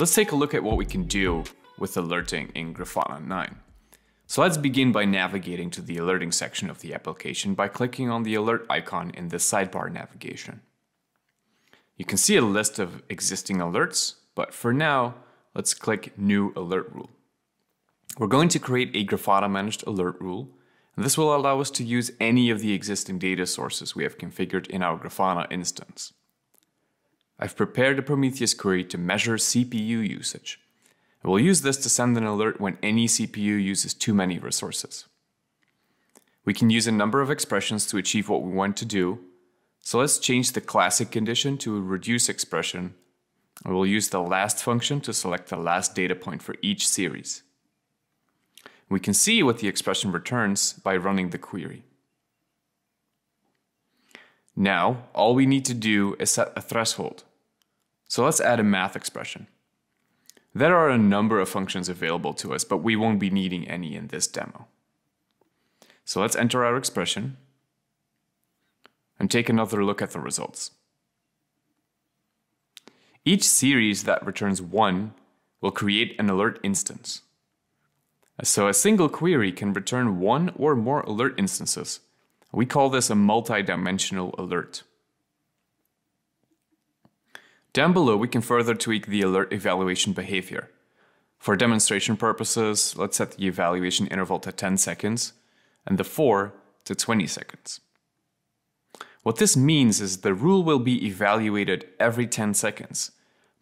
Let's take a look at what we can do with alerting in Grafana 9. So let's begin by navigating to the alerting section of the application by clicking on the alert icon in the sidebar navigation. You can see a list of existing alerts, but for now, let's click New Alert Rule. We're going to create a Grafana managed alert rule, and this will allow us to use any of the existing data sources we have configured in our Grafana instance. I've prepared a Prometheus query to measure CPU usage. And we'll use this to send an alert when any CPU uses too many resources. We can use a number of expressions to achieve what we want to do, so let's change the classic condition to a reduce expression, and we'll use the last function to select the last data point for each series. We can see what the expression returns by running the query. Now, all we need to do is set a threshold. So let's add a math expression. There are a number of functions available to us, but we won't be needing any in this demo. So let's enter our expression and take another look at the results. Each series that returns 1 will create an alert instance. So a single query can return one or more alert instances. We call this a multi-dimensional alert. Down below, we can further tweak the alert evaluation behavior. For demonstration purposes, let's set the evaluation interval to 10 seconds and the for to 20 seconds. What this means is the rule will be evaluated every 10 seconds,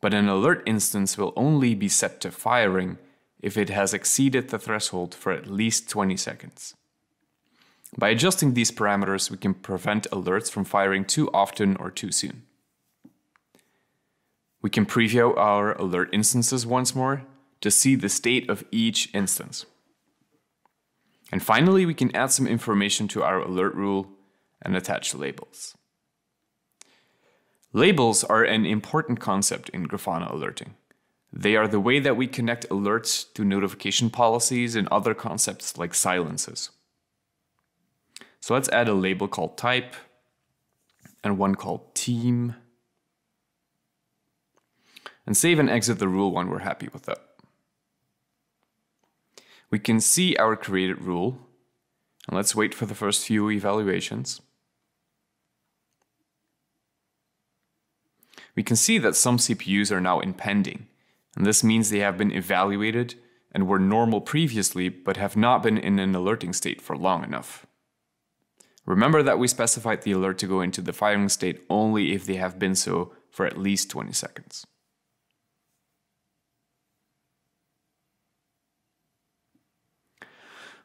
but an alert instance will only be set to firing if it has exceeded the threshold for at least 20 seconds. By adjusting these parameters, we can prevent alerts from firing too often or too soon. We can preview our alert instances once more to see the state of each instance. And finally, we can add some information to our alert rule and attach labels. Labels are an important concept in Grafana alerting. They are the way that we connect alerts to notification policies and other concepts like silences. So let's add a label called type and one called team and save and exit the rule when we're happy with that. We can see our created rule and let's wait for the first few evaluations. We can see that some CPUs are now in pending, and this means they have been evaluated and were normal previously but have not been in an alerting state for long enough. Remember that we specified the alert to go into the firing state only if they have been so for at least 20 seconds.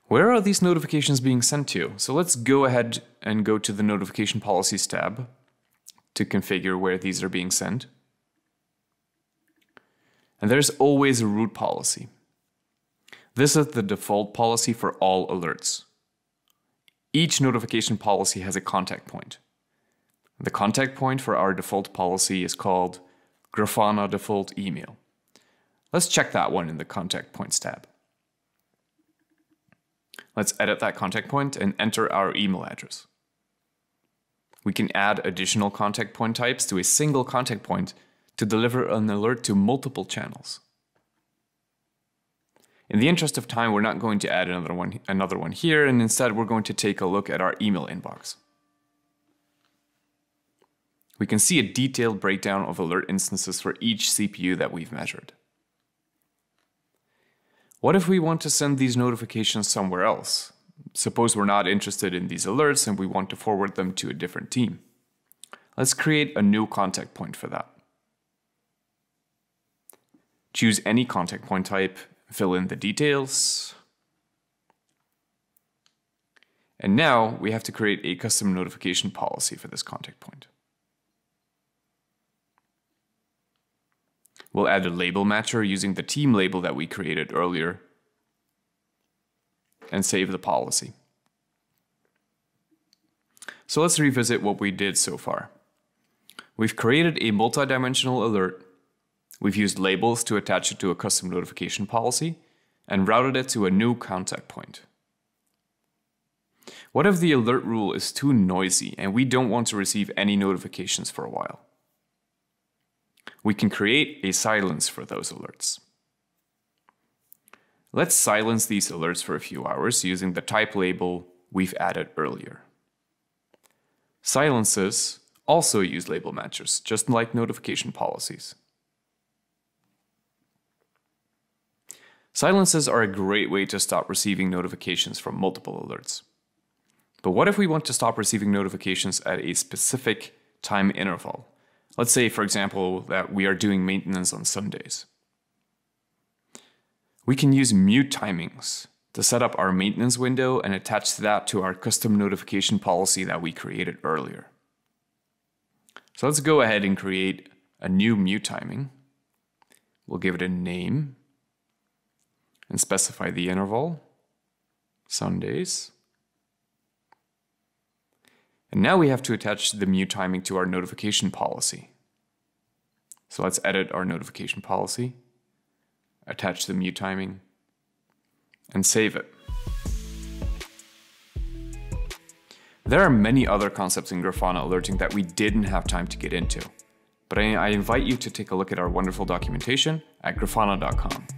Where are these notifications being sent to? So let's go ahead and go to the Notification Policies tab to configure where these are being sent. And there's always a root policy. This is the default policy for all alerts. Each notification policy has a contact point. The contact point for our default policy is called Grafana default email. Let's check that one in the contact points tab. Let's edit that contact point and enter our email address. We can add additional contact point types to a single contact point to deliver an alert to multiple channels. In the interest of time, we're not going to add another one, another one here, and instead we're going to take a look at our email inbox. We can see a detailed breakdown of alert instances for each CPU that we've measured. What if we want to send these notifications somewhere else? Suppose we're not interested in these alerts and we want to forward them to a different team. Let's create a new contact point for that. Choose any contact point type, fill in the details. And now we have to create a custom notification policy for this contact point. We'll add a label matcher using the team label that we created earlier and save the policy. So let's revisit what we did so far. We've created a multidimensional alert, we've used labels to attach it to a custom notification policy, and routed it to a new contact point. What if the alert rule is too noisy and we don't want to receive any notifications for a while? we can create a silence for those alerts. Let's silence these alerts for a few hours using the type label we've added earlier. Silences also use label matchers, just like notification policies. Silences are a great way to stop receiving notifications from multiple alerts. But what if we want to stop receiving notifications at a specific time interval? Let's say, for example, that we are doing maintenance on Sundays. We can use mute timings to set up our maintenance window and attach that to our custom notification policy that we created earlier. So let's go ahead and create a new mute timing. We'll give it a name and specify the interval, Sundays. And now we have to attach the mute timing to our notification policy. So let's edit our notification policy, attach the mute timing, and save it. There are many other concepts in Grafana alerting that we didn't have time to get into, but I, invite you to take a look at our wonderful documentation at grafana.com.